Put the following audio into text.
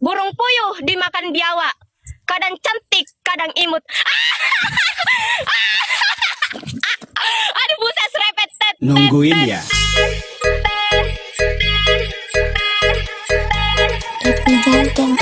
Burung puyuh dimakan biawak. Kadang cantik, kadang imut. Aduh buset serepet. Tet, Nungguin ya. Happy Ganteng.